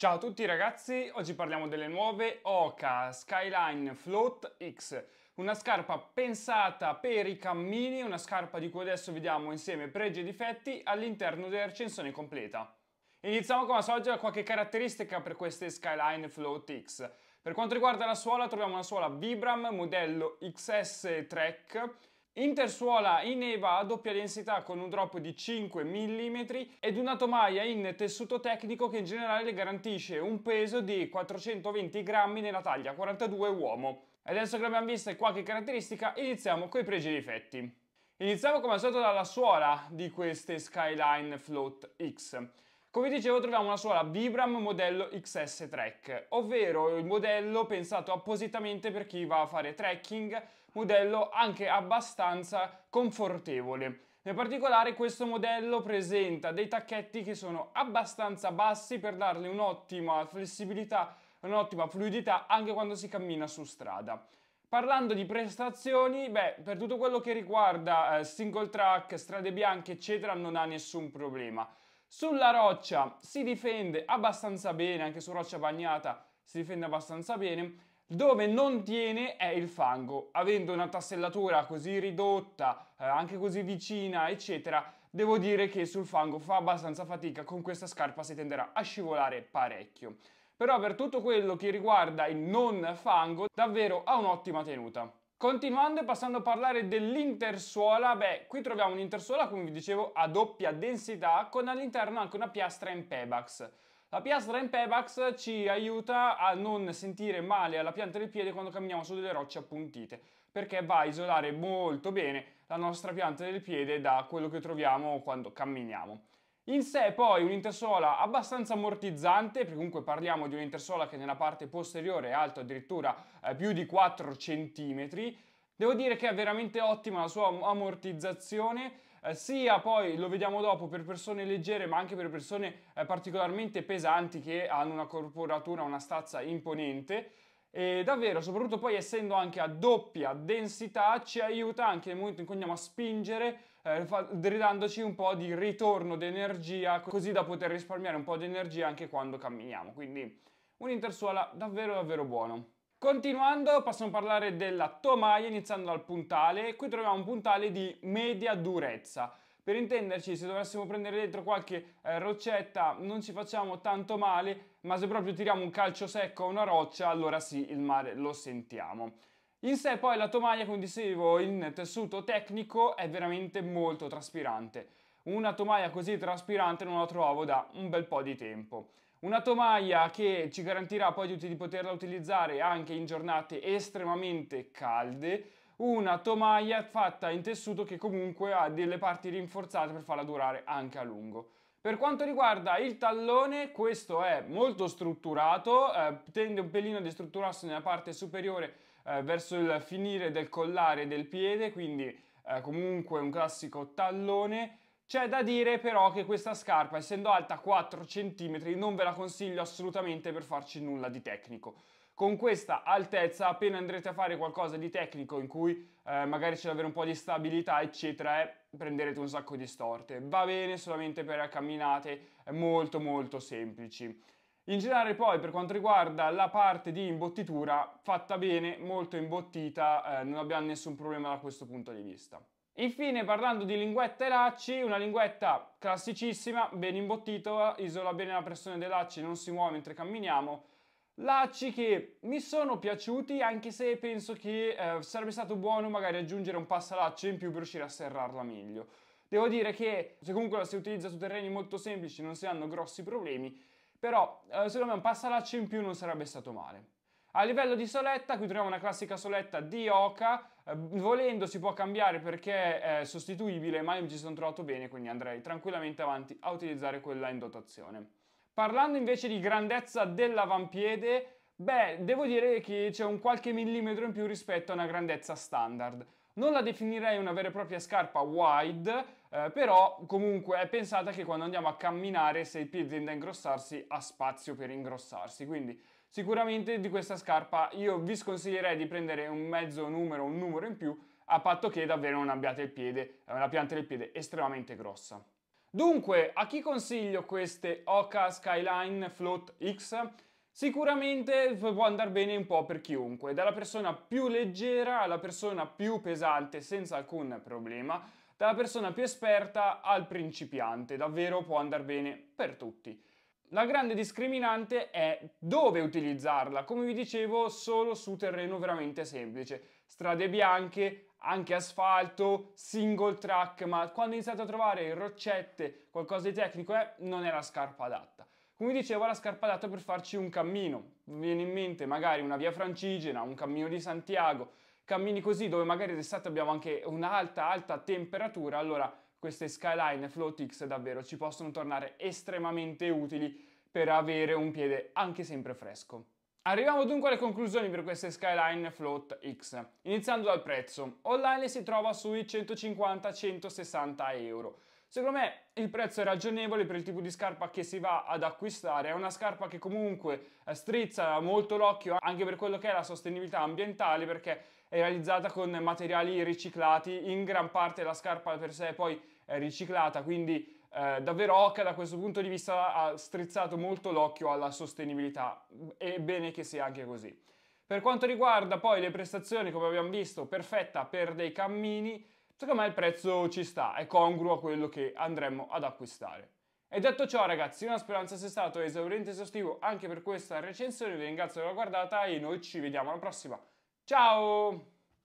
Ciao a tutti ragazzi, oggi parliamo delle nuove Oka Skyline Float X, una scarpa pensata per i cammini, una scarpa di cui adesso vediamo insieme pregi e difetti all'interno della recensione completa. Iniziamo come al solito da qualche caratteristica per queste Skyline Float X. Per quanto riguarda la suola troviamo una suola Vibram modello XS Trek Intersuola in EVA a doppia densità con un drop di 5 mm ed una tomaia in tessuto tecnico che in generale le garantisce un peso di 420 grammi nella taglia 42 uomo. Adesso che abbiamo visto qualche caratteristica iniziamo con i pregi e difetti. Iniziamo come al solito dalla suola di queste Skyline Float X. Come dicevo troviamo una suola Vibram modello XS Trek, ovvero il modello pensato appositamente per chi va a fare trekking, modello anche abbastanza confortevole. In particolare questo modello presenta dei tacchetti che sono abbastanza bassi per darle un'ottima flessibilità, un'ottima fluidità anche quando si cammina su strada. Parlando di prestazioni, beh, per tutto quello che riguarda eh, single track, strade bianche, eccetera, non ha nessun problema. Sulla roccia si difende abbastanza bene, anche su roccia bagnata si difende abbastanza bene. Dove non tiene è il fango, avendo una tassellatura così ridotta, eh, anche così vicina, eccetera, devo dire che sul fango fa abbastanza fatica, con questa scarpa si tenderà a scivolare parecchio. Però per tutto quello che riguarda il non fango, davvero ha un'ottima tenuta. Continuando e passando a parlare dell'intersuola, beh, qui troviamo un'intersuola, come vi dicevo, a doppia densità, con all'interno anche una piastra in Pebax. La piastra in Pebax ci aiuta a non sentire male alla pianta del piede quando camminiamo su delle rocce appuntite, perché va a isolare molto bene la nostra pianta del piede da quello che troviamo quando camminiamo. In sé poi un'intersuola abbastanza ammortizzante, perché comunque parliamo di un'intersuola che nella parte posteriore è alto addirittura eh, più di 4 cm. Devo dire che è veramente ottima la sua ammortizzazione, eh, sia poi, lo vediamo dopo, per persone leggere ma anche per persone eh, particolarmente pesanti che hanno una corporatura, una stazza imponente. E davvero, soprattutto poi essendo anche a doppia densità, ci aiuta anche nel momento in cui andiamo a spingere, eh, ridandoci un po' di ritorno di energia, così da poter risparmiare un po' di energia anche quando camminiamo. Quindi un intersuola davvero davvero buono. Continuando passiamo a parlare della tomaia iniziando dal puntale. Qui troviamo un puntale di media durezza. Per intenderci, se dovessimo prendere dentro qualche eh, roccetta non ci facciamo tanto male, ma se proprio tiriamo un calcio secco a una roccia, allora sì, il mare lo sentiamo. In sé poi la tomaia, come dicevo, in tessuto tecnico è veramente molto traspirante. Una tomaia così traspirante non la trovavo da un bel po' di tempo. Una tomaia che ci garantirà poi di poterla utilizzare anche in giornate estremamente calde, una tomaia fatta in tessuto che comunque ha delle parti rinforzate per farla durare anche a lungo. Per quanto riguarda il tallone, questo è molto strutturato, eh, tende un pelino a destrutturarsi nella parte superiore eh, verso il finire del collare del piede, quindi eh, comunque un classico tallone. C'è da dire però che questa scarpa, essendo alta 4 cm, non ve la consiglio assolutamente per farci nulla di tecnico con questa altezza appena andrete a fare qualcosa di tecnico in cui eh, magari c'è da avere un po' di stabilità eccetera eh, prenderete un sacco di storte. Va bene solamente per camminate molto molto semplici. In generale poi per quanto riguarda la parte di imbottitura fatta bene molto imbottita eh, non abbiamo nessun problema da questo punto di vista. Infine, parlando di linguetta e lacci, una linguetta classicissima, ben imbottita, isola bene la pressione dei lacci, non si muove mentre camminiamo, Lacci che mi sono piaciuti anche se penso che eh, sarebbe stato buono magari aggiungere un passalaccio in più per riuscire a serrarla meglio. Devo dire che se comunque la si utilizza su terreni molto semplici non si hanno grossi problemi, però eh, secondo me un passalaccio in più non sarebbe stato male. A livello di soletta, qui troviamo una classica soletta di Oka, eh, volendo si può cambiare perché è sostituibile, ma io mi ci sono trovato bene, quindi andrei tranquillamente avanti a utilizzare quella in dotazione. Parlando invece di grandezza dell'avampiede, beh, devo dire che c'è un qualche millimetro in più rispetto a una grandezza standard. Non la definirei una vera e propria scarpa wide, eh, però comunque è pensata che quando andiamo a camminare, se il piede tende a ingrossarsi, ha spazio per ingrossarsi. Quindi sicuramente di questa scarpa io vi sconsiglierei di prendere un mezzo numero, un numero in più, a patto che davvero non abbiate il piede, una pianta del piede estremamente grossa. Dunque, a chi consiglio queste Oka Skyline Float X? Sicuramente può andare bene un po' per chiunque, dalla persona più leggera alla persona più pesante senza alcun problema, dalla persona più esperta al principiante, davvero può andare bene per tutti. La grande discriminante è dove utilizzarla, come vi dicevo solo su terreno veramente semplice, strade bianche, anche asfalto, single track, ma quando iniziate a trovare roccette, qualcosa di tecnico, eh, non è la scarpa adatta. Come dicevo, la scarpa adatta per farci un cammino. Mi viene in mente magari una via francigena, un cammino di Santiago, cammini così dove magari d'estate abbiamo anche un'alta, alta temperatura, allora queste Skyline Float X davvero ci possono tornare estremamente utili per avere un piede anche sempre fresco. Arriviamo dunque alle conclusioni per queste Skyline Float X, iniziando dal prezzo. Online si trova sui 150-160 euro. Secondo me il prezzo è ragionevole per il tipo di scarpa che si va ad acquistare, è una scarpa che comunque strizza molto l'occhio anche per quello che è la sostenibilità ambientale perché è realizzata con materiali riciclati, in gran parte la scarpa per sé poi è riciclata, quindi eh, davvero Oka da questo punto di vista ha strizzato molto l'occhio alla sostenibilità, è bene che sia anche così. Per quanto riguarda poi le prestazioni, come abbiamo visto, perfetta per dei cammini, secondo me il prezzo ci sta, è congruo a quello che andremo ad acquistare. E detto ciò ragazzi, una speranza sia stato esauriente e esaustivo anche per questa recensione, vi ringrazio per averla guardata e noi ci vediamo alla prossima. Ciao!